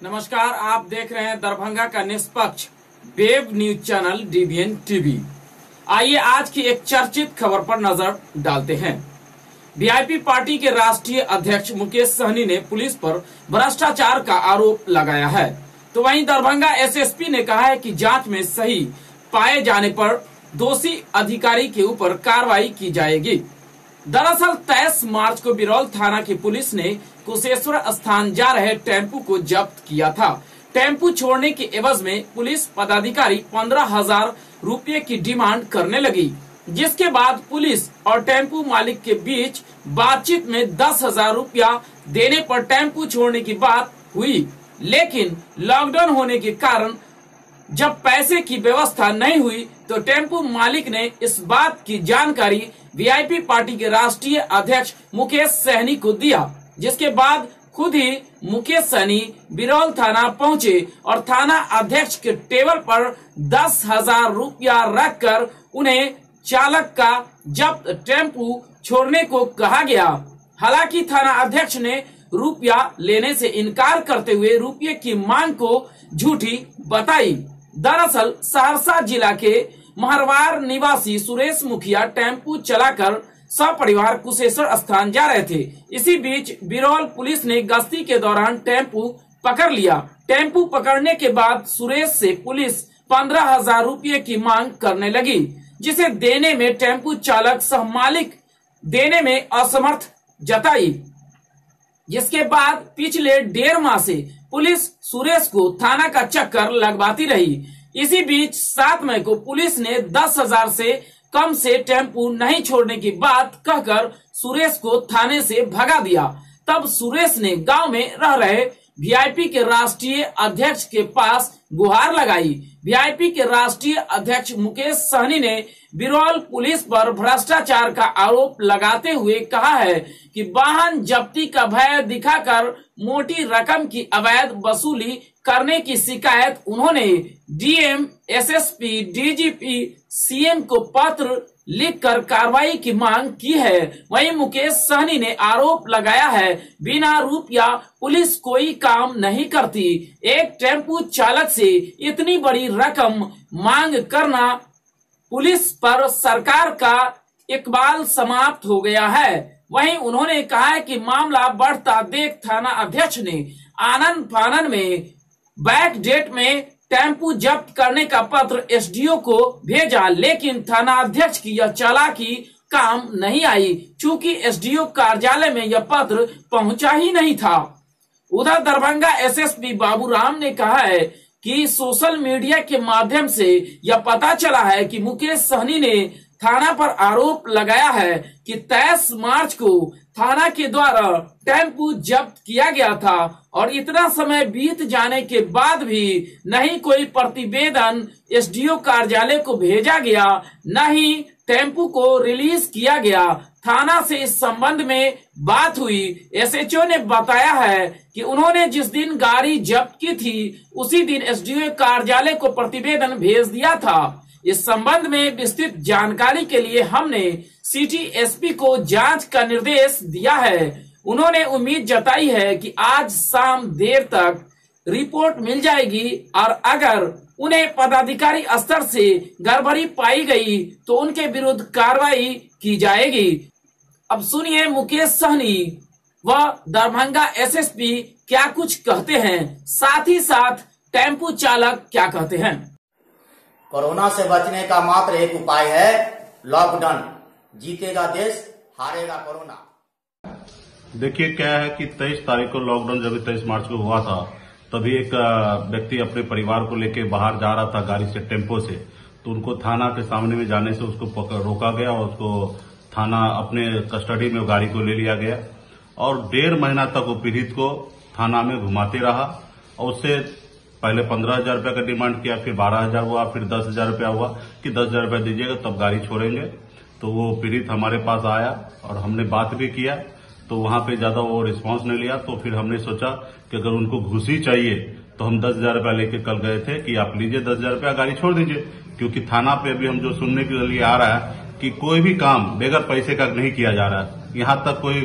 नमस्कार, आप देख रहे हैं दरभंगा का निष्पक्ष web news channel DBN TV. आइए आज की एक चर्चित खबर पर नज़र डालते हैं। वीआईपी पार्टी के राष्ट्रीय अध्यक्ष मुकेश सहनी ने पुलिस पर भ्रष्टाचार का आरोप लगाया है। तो वहीं दरभंगा एसएसपी ने कहा है कि जाँच में सही पाए जाने पर दोषी अधिकारी के ऊपर कार्रवाई की जाएगी। दरअसल तेईस मार्च को बिरौल थाना की पुलिस ने कुशेश्वर स्थान जा रहे टेंपू को जब्त किया था। टेंपू छोड़ने के एवज में पुलिस पदाधिकारी पंद्रह हज़ार रूपए की डिमांड करने लगी, जिसके बाद पुलिस और टेंपू मालिक के बीच बातचीत में दस हज़ार रूपया देने पर टेंपू छोड़ने की बात हुई, लेकिन लॉकडाउन होने के कारण जब पैसे की व्यवस्था नहीं हुई तो टेंपू मालिक ने इस बात की जानकारी वीआईपी पार्टी के राष्ट्रीय अध्यक्ष मुकेश सहनी को दिया, जिसके बाद खुद ही मुकेश सहनी बिरौल थाना पहुँचे और थाना अध्यक्ष के टेबल पर दस हज़ार रूपया रखकर उन्हें चालक का जब्त टेंपू छोड़ने को कहा गया। हालाँकि थाना अध्यक्ष ने रुपया लेने से इनकार करते हुए रुपये की मांग को झूठी बताई। दरअसल सहरसा जिला के महरवार निवासी सुरेश मुखिया टेंपू चलाकर सपरिवार कुशेश्वर स्थान जा रहे थे। इसी बीच बिरौल पुलिस ने गश्ती के दौरान टेंपू पकड़ लिया। टेंपू पकड़ने के बाद सुरेश से पुलिस पंद्रह हज़ार रूपए की मांग करने लगी, जिसे देने में टेंपू चालक सह मालिक देने में असमर्थ जताई। जिसके बाद पिछले डेढ़ माह से पुलिस सुरेश को थाना का चक्कर लगवाती रही। इसी बीच सात मई को पुलिस ने दस हज़ार से कम से टेंपू नहीं छोड़ने की बात कहकर सुरेश को थाने से भगा दिया। तब सुरेश ने गाँव में रह रहे वीआईपी के राष्ट्रीय अध्यक्ष के पास गुहार लगाई। वीआईपी के राष्ट्रीय अध्यक्ष मुकेश सहनी ने बिरौल पुलिस पर भ्रष्टाचार का आरोप लगाते हुए कहा है कि वाहन जब्ती का भय दिखाकर मोटी रकम की अवैध वसूली करने की शिकायत उन्होंने। डीएम एसएसपी डीजीपी सीएम को पत्र लिखकर कार्रवाई की मांग की है। वहीं मुकेश सहनी ने आरोप लगाया है, बिना रुपया पुलिस कोई काम नहीं करती। एक टेंपू चालक से इतनी बड़ी रकम मांग करना पुलिस पर सरकार का इकबाल समाप्त हो गया है। वहीं उन्होंने कहा कि मामला बढ़ता देख थाना अध्यक्ष ने आनंद फानन में बैक डेट में टेंपू जब्त करने का पत्र एसडीओ को भेजा, लेकिन थाना अध्यक्ष की यह चालाकी काम नहीं आई, चूँकि एसडीओ कार्यालय में यह पत्र पहुँचा ही नहीं था। उधर दरभंगा एसएसपी बाबूराम ने कहा है कि सोशल मीडिया के माध्यम से यह पता चला है कि मुकेश सहनी ने थाना पर आरोप लगाया है कि तेईस मार्च को थाना के द्वारा टेंपू जब्त किया गया था और इतना समय बीत जाने के बाद भी नहीं कोई प्रतिवेदन एसडीओ कार्यालय को भेजा गया, न ही टेंपू को रिलीज़ किया गया। थाना से इस संबंध में बात हुई। एसएचओ ने बताया है कि उन्होंने जिस दिन गाड़ी जब्त की थी, उसी दिन एसडीओ कार्यालय को प्रतिवेदन भेज दिया था। इस संबंध में विस्तृत जानकारी के लिए हमने सिटी एसपी को जाँच का निर्देश दिया है। उन्होंने उम्मीद जताई है कि आज शाम देर तक रिपोर्ट मिल जाएगी और अगर उन्हें पदाधिकारी स्तर से गड़बड़ी पाई गई तो उनके विरुद्ध कार्रवाई की जाएगी। अब सुनिए मुकेश सहनी व दरभंगा एसएसपी क्या कुछ कहते हैं। साथ ही साथ टेंपू चालक क्या कहते हैं। कोरोना से बचने का मात्र एक उपाय है लॉकडाउन। जीतेगा देश, हारेगा कोरोना। देखिए, क्या है कि तेईस तारीख को लॉकडाउन जब तेईस मार्च को हुआ था, तभी एक व्यक्ति अपने परिवार को लेकर बाहर जा रहा था गाड़ी से, टेंपो से। तो उनको थाना के सामने में जाने से उसको रोका गया और उसको थाना अपने कस्टडी में गाड़ी को ले लिया गया। और डेढ़ महीना तक वो पीड़ित को थाना में घुमाते रहा और उससे पहले पंद्रह हज़ार रुपये का डिमांड किया, फिर बारह हज़ार हुआ, फिर दस हज़ार रूपया हुआ। कि दस हज़ार रूपया दीजिएगा, तब गाड़ी छोड़ेंगे। तो वो पीड़ित हमारे पास आया और हमने बात भी किया तो वहाँ पे ज़्यादा वो रिस्पांस नहीं लिया। तो फिर हमने सोचा कि अगर उनको घुसी चाहिए तो हम दस हज़ार रूपया लेके कल गए थे कि आप लीजिए दस हज़ार रूपया, गाड़ी छोड़ दीजिए। क्योंकि थाना पे अभी हम जो सुनने के लिए आ रहा है कि कोई भी काम बगैर पैसे का नहीं किया जा रहा है। यहाँ तक कोई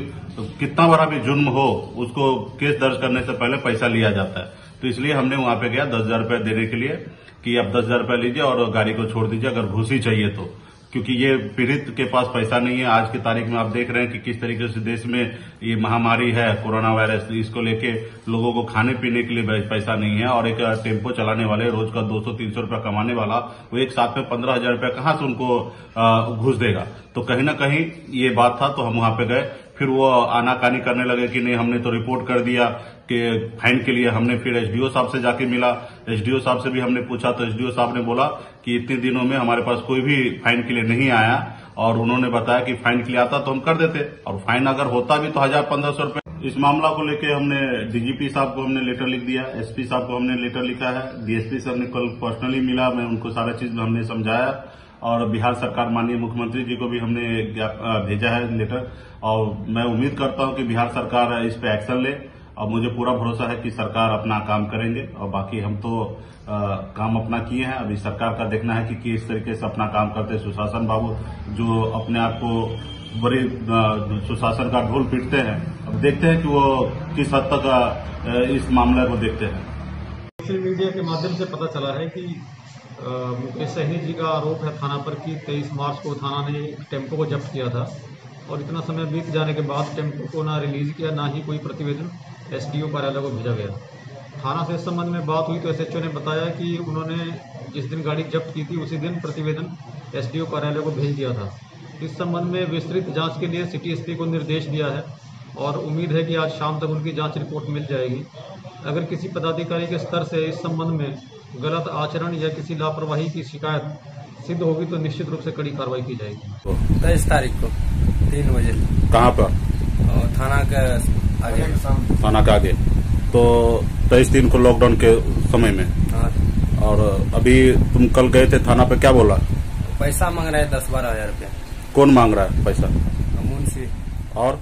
कितना बड़ा भी जुर्म हो, उसको केस दर्ज करने से पहले पैसा लिया जाता है। तो इसलिए हमने वहाँ पे गया दस हज़ार रुपया देने के लिए कि आप दस हज़ार रुपया लीजिए और गाड़ी को छोड़ दीजिए, अगर घुस ही चाहिए तो। क्योंकि ये पीड़ित के पास पैसा नहीं है। आज की तारीख में आप देख रहे हैं कि किस तरीके से देश में ये महामारी है, कोरोना वायरस, इसको लेके लोगों को खाने पीने के लिए पैसा नहीं है और एक टेंपो चलाने वाले रोज का 200-300 रुपया कमाने वाला, वो एक साथ में पंद्रह हज़ार रुपया कहाँ से उनको घुस देगा। तो कहीं ना कहीं ये बात था तो हम वहाँ पे गए। फिर वो आनाकानी करने लगे कि नहीं, हमने तो रिपोर्ट कर दिया कि फाइन के लिए हमने फिर एसडीओ साहब से जाके मिला। एसडीओ साहब से भी हमने पूछा तो एसडीओ साहब ने बोला कि इतने दिनों में हमारे पास कोई भी फाइन के लिए नहीं आया, और उन्होंने बताया कि फाइन के लिए आता तो हम कर देते। और फाइन अगर होता भी तो हज़ार पंद्रह सौ रुपये। इस मामला को लेकर हमने डीजीपी साहब को हमने लेटर लिख दिया एसपी साहब को हमने लेटर लिखा है। डीएसपी साहब ने कल पर्सनली मिला, मैं उनको सारा चीज़ हमने समझाया। और बिहार सरकार माननीय मुख्यमंत्री जी को भी हमने भेजा है लेटर। और मैं उम्मीद करता हूँ कि बिहार सरकार इस पे एक्शन ले और मुझे पूरा भरोसा है कि सरकार अपना काम करेंगे। और बाकी हम तो आ, काम अपना किए हैं। अभी सरकार का देखना है कि किस तरीके से अपना काम करते सुशासन बाबू जो अपने आप को बड़े सुशासन का ढोल पीटते हैं। अब देखते हैं कि वो किस हद तक इस मामले को देखते हैं। सोशल मीडिया के माध्यम से पता चला है कि मुकेश सहनी जी का आरोप है थाना पर कि 23 मार्च को थाना ने एक टेंपो को जब्त किया था और इतना समय बीत जाने के बाद टेंपो को ना रिलीज़ किया, ना ही कोई प्रतिवेदन एसडीओ कार्यालय को भेजा गया। थाना से इस संबंध में बात हुई तो एसएचओ ने बताया कि उन्होंने जिस दिन गाड़ी जब्त की थी, उसी दिन प्रतिवेदन एसडीओ कार्यालय को भेज दिया था। इस संबंध में विस्तृत जाँच के लिए सिटी एसपी को निर्देश दिया है। और उम्मीद है कि आज शाम तक उनकी जाँच रिपोर्ट मिल जाएगी। अगर किसी पदाधिकारी के स्तर से इस संबंध में गलत आचरण या किसी लापरवाही की शिकायत सिद्ध होगी तो निश्चित रूप से कड़ी कार्रवाई की जाएगी। तेईस तारीख को तीन बजे। कहाँ पर? थाना के आगे। थाना के आगे। तो तेईस दिन को लॉकडाउन के समय में? हाँ। और अभी तुम कल गए थे थाना पे क्या बोला? पैसा मांग रहे दस बारह हज़ार रूपया। कौन मांग रहा है पैसा? मुंशी। और?